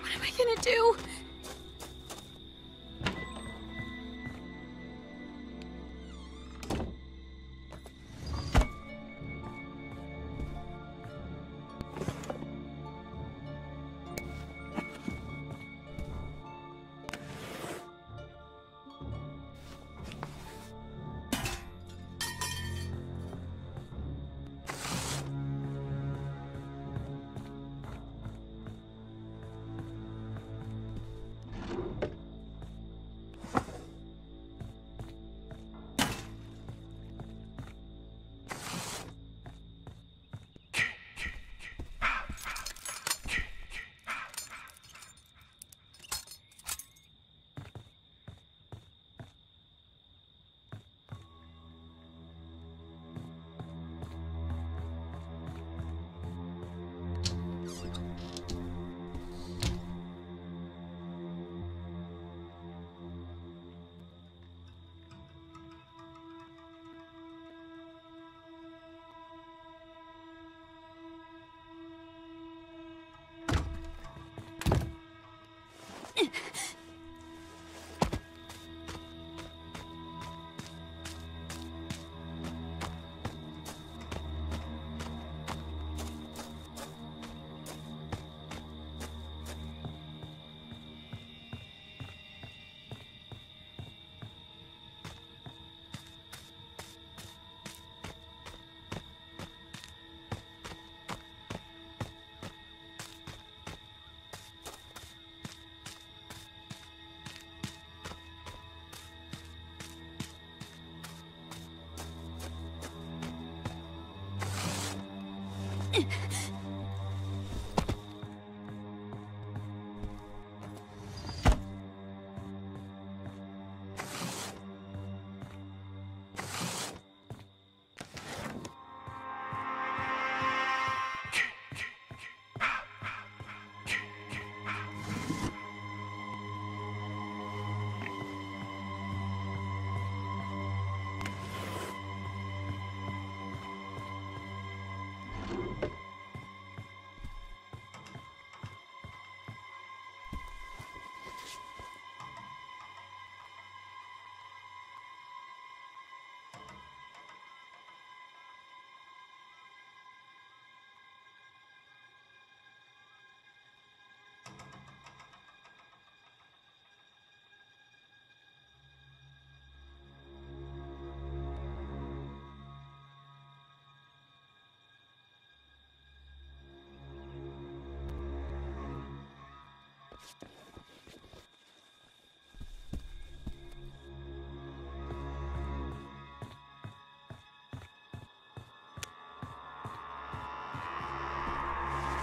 What am I gonna do? Roll therapy.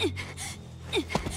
Oh. Ah! No!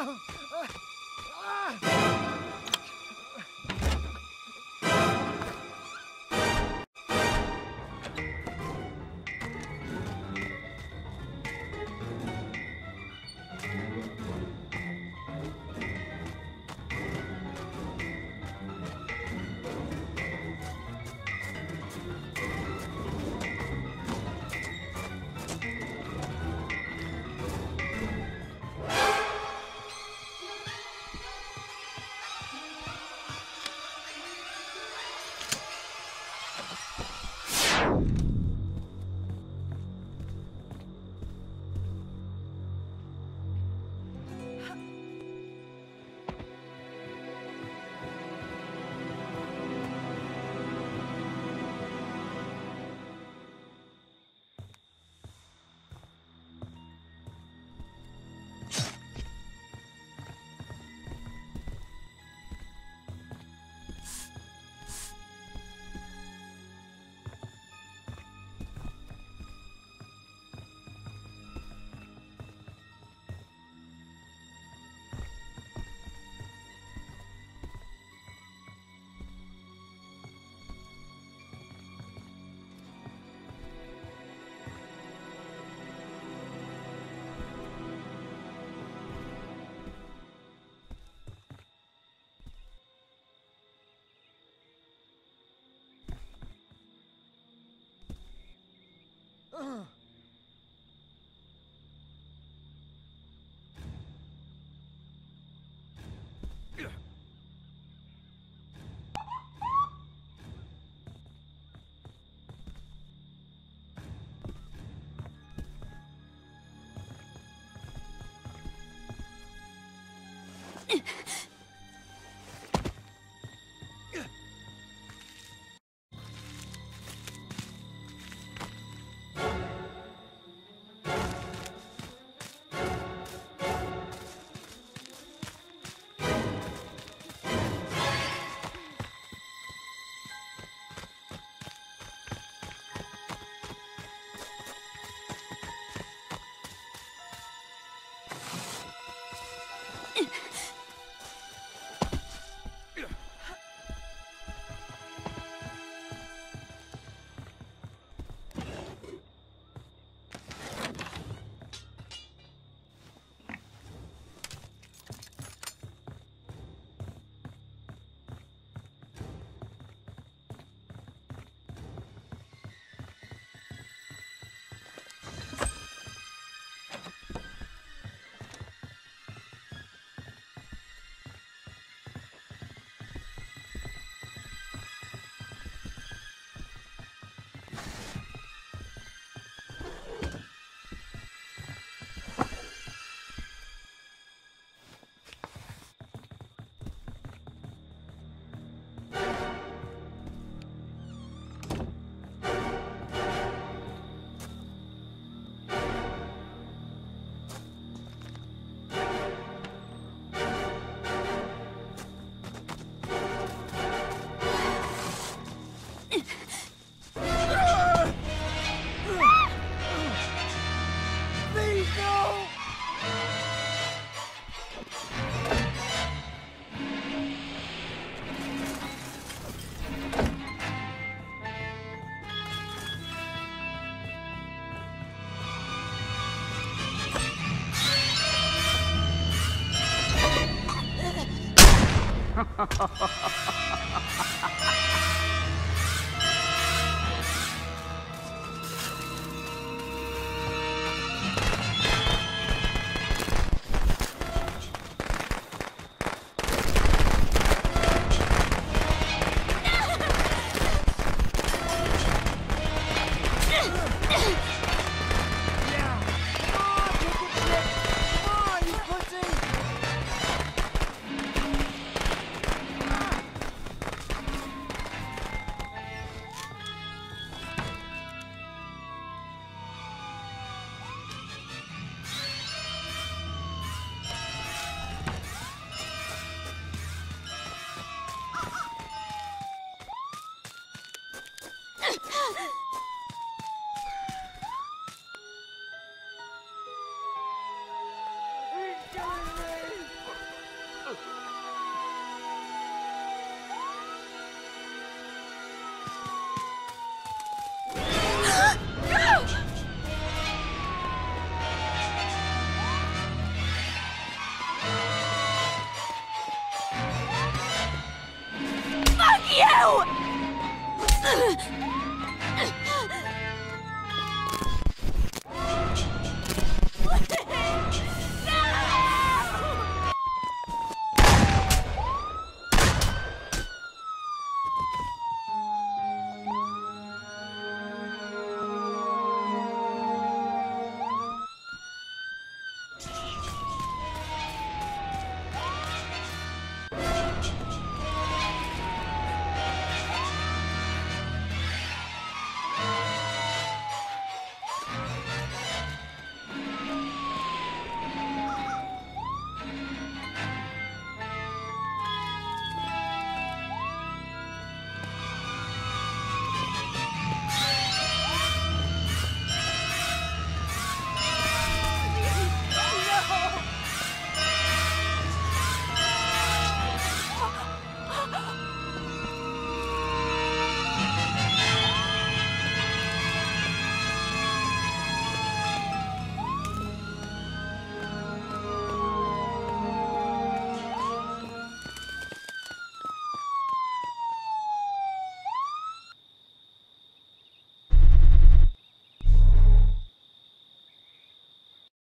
Ah, ah. ha ha ha You!